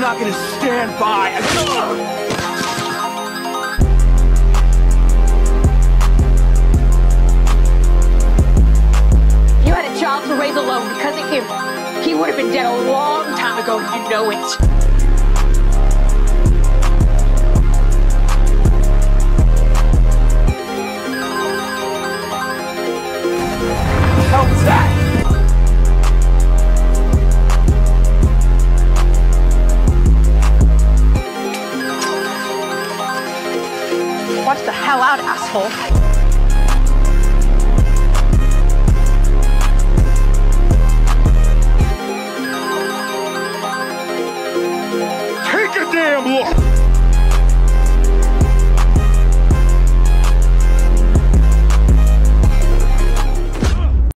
not gonna stand by. You had a child to raise alone because of him. He would have been dead a long time ago. You know it. Watch the hell out, asshole. Take a damn look.